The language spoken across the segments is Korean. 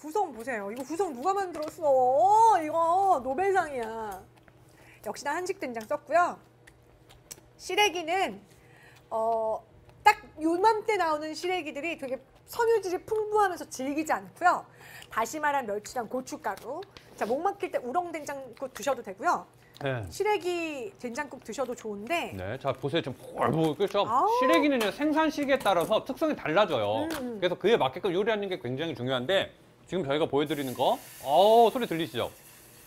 구성 보세요. 이거 구성 누가 만들었어? 어, 이거 노벨상이야. 역시나 한식 된장 썼고요. 시래기는 어, 딱 요맘때 나오는 시래기들이 되게 섬유질이 풍부하면서 질기지 않고요. 다시마랑 멸치랑 고춧가루. 자, 목 막힐 때 우렁 된장국 드셔도 되고요. 네. 시래기 된장국 드셔도 좋은데 네, 자 보세요 지금 그렇죠. 아우. 시래기는요 생산 시기에 따라서 특성이 달라져요. 음, 음. 그래서 그에 맞게끔 요리하는 게 굉장히 중요한데 지금 저희가 보여드리는 거, 어 소리 들리시죠?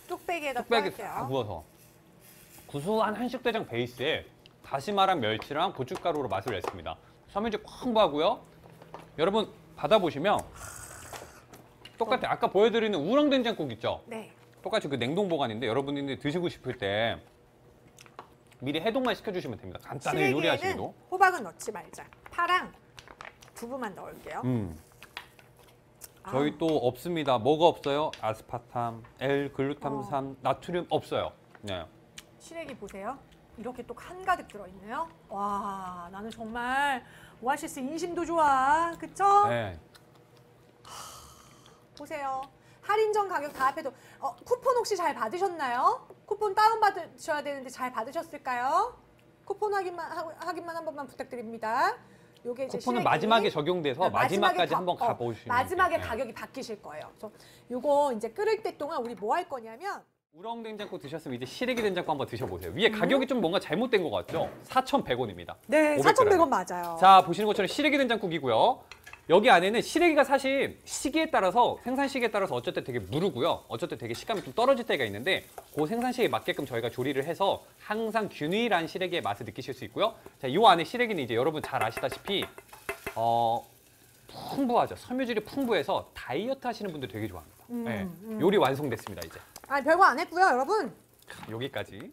뚝배기에다 뚝배기. 싹 구워서 구수한 한식대장 베이스에 다시마랑 멸치랑 고춧가루로 맛을 냈습니다. 섬유질 풍부하고요. 여러분 받아보시면 똑같아. 아까 보여드리는 우렁 된장국 있죠? 네. 똑같이 그 냉동 보관인데 여러분이 드시고 싶을 때 미리 해동만 시켜주시면 됩니다. 시래기에는 요리하시기도. 호박은 넣지 말자. 파랑 두부만 넣을게요. 음. 아, 저희 또 없습니다. 뭐가 없어요? 아스파탐, L 글루탐산, 나트륨 없어요. 네. 시래기 보세요. 이렇게 또 한가득 들어있네요. 와, 나는 정말 오아시스 인심도 좋아. 그쵸? 네. 보세요. 할인전 가격 다 합해도 어, 쿠폰 혹시 잘 받으셨나요? 쿠폰 다운 받으셔야 되는데 잘 받으셨을까요? 쿠폰 확인만 하- 확인만 한 번만 부탁드립니다. 요게 이제 쿠폰은. 마지막에 적용돼서 네, 마지막까지 가- 한번 어, 가보시면 마지막에 돼요. 가격이 바뀌실 거예요. 그래서 요거 이제 끓을 때 동안 우리 뭐 할 거냐면 우렁 된장국 드셨으면 이제 시래기 된장국 한번 드셔보세요. 위에 가격이 좀 뭔가 잘못된 것 같죠? 4,100원입니다. 네, 500g. 4,100원 맞아요. 자 보시는 것처럼 시래기 된장국이고요. 여기 안에는 시래기가 사실 시기에 따라서 생산 시기에 따라서 어쩔 때 되게 무르고요. 어쩔 때 되게 식감이 좀 떨어질 때가 있는데 그 생산 시기에 맞게끔 저희가 조리를 해서 항상 균일한 시래기의 맛을 느끼실 수 있고요. 자, 이 안에 시래기는 이제 여러분 잘 아시다시피 어, 풍부하죠. 섬유질이 풍부해서 다이어트 하시는 분들 되게 좋아합니다. 음, 네, 음. 요리 완성됐습니다 이제. 아, 별거 안 했고요, 여러분. 여기까지.